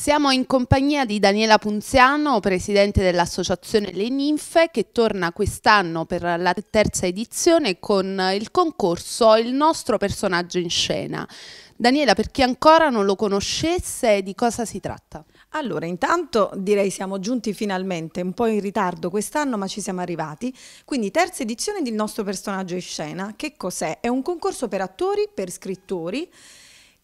Siamo in compagnia di Daniela Punziano, presidente dell'associazione Le Ninfe, che torna quest'anno per la terza edizione con il concorso Il nostro personaggio in scena. Daniela, per chi ancora non lo conoscesse, di cosa si tratta? Allora, intanto direi siamo giunti finalmente, un po' in ritardo quest'anno, ma ci siamo arrivati. Quindi terza edizione del nostro personaggio in scena. Che cos'è? È un concorso per attori, per scrittori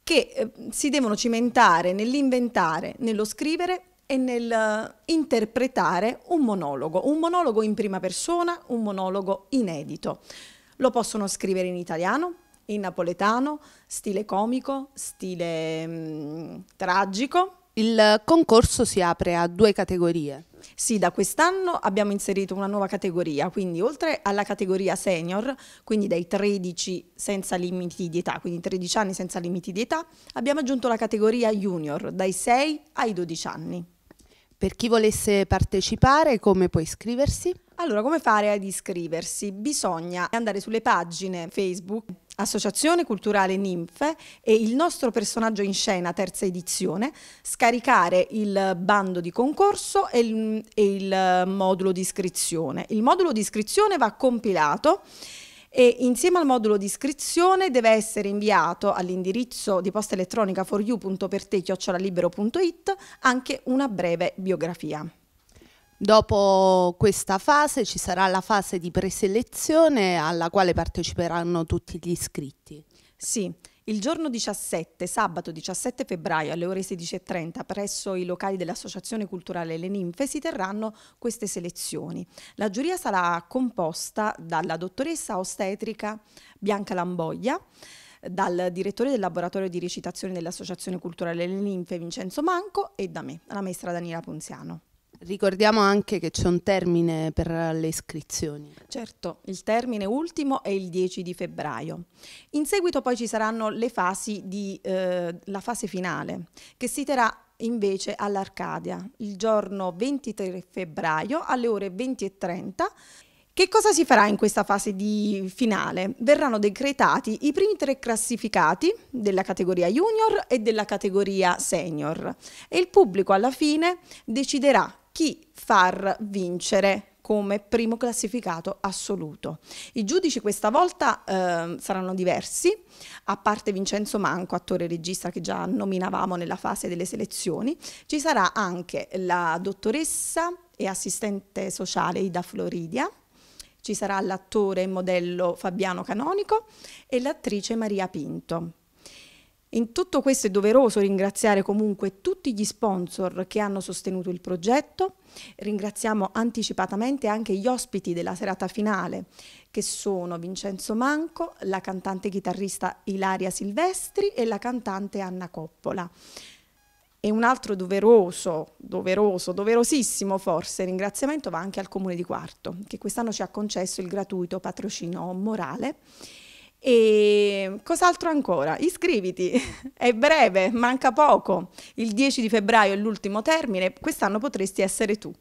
che eh, si devono cimentare nell'inventare, nello scrivere e nel uh, interpretare un monologo, un monologo in prima persona, un monologo inedito. Lo possono scrivere in italiano, in napoletano, stile comico, stile um, tragico. Il concorso si apre a due categorie. Sì, da quest'anno abbiamo inserito una nuova categoria, quindi oltre alla categoria senior, quindi dai 13 senza limiti di età, quindi 13 anni senza limiti di età, abbiamo aggiunto la categoria junior, dai 6 ai 12 anni. Per chi volesse partecipare, come può iscriversi? Allora, come fare ad iscriversi? Bisogna andare sulle pagine Facebook Associazione Culturale Ninfe e il nostro personaggio in scena, terza edizione, scaricare il bando di concorso e il, e il modulo di iscrizione. Il modulo di iscrizione va compilato e insieme al modulo di iscrizione deve essere inviato all'indirizzo di posta elettronica foryou.perte.it anche una breve biografia. Dopo questa fase ci sarà la fase di preselezione alla quale parteciperanno tutti gli iscritti. Sì, il giorno 17, sabato 17 febbraio alle ore 16.30 presso i locali dell'Associazione Culturale Le Ninfe si terranno queste selezioni. La giuria sarà composta dalla dottoressa ostetrica Bianca Lamboglia, dal direttore del laboratorio di recitazione dell'Associazione Culturale Le Ninfe Vincenzo Manco e da me, la maestra Daniela Ponziano. Ricordiamo anche che c'è un termine per le iscrizioni. Certo, il termine ultimo è il 10 di febbraio. In seguito poi ci saranno le fasi di, eh, la fase finale, che si terrà invece all'Arcadia il giorno 23 febbraio alle ore 20.30 che cosa si farà in questa fase di finale? Verranno decretati i primi tre classificati della categoria junior e della categoria senior e il pubblico alla fine deciderà chi far vincere come primo classificato assoluto. I giudici questa volta eh, saranno diversi, a parte Vincenzo Manco, attore e regista che già nominavamo nella fase delle selezioni, ci sarà anche la dottoressa e assistente sociale Ida Floridia, ci sarà l'attore e modello Fabiano Canonico e l'attrice Maria Pinto. In tutto questo è doveroso ringraziare comunque tutti gli sponsor che hanno sostenuto il progetto, ringraziamo anticipatamente anche gli ospiti della serata finale che sono Vincenzo Manco, la cantante chitarrista Ilaria Silvestri e la cantante Anna Coppola. E un altro doveroso, doveroso, doverosissimo forse ringraziamento va anche al Comune di Quarto, che quest'anno ci ha concesso il gratuito patrocinio morale e cos'altro ancora? Iscriviti, è breve, manca poco. Il 10 di febbraio è l'ultimo termine, quest'anno potresti essere tu.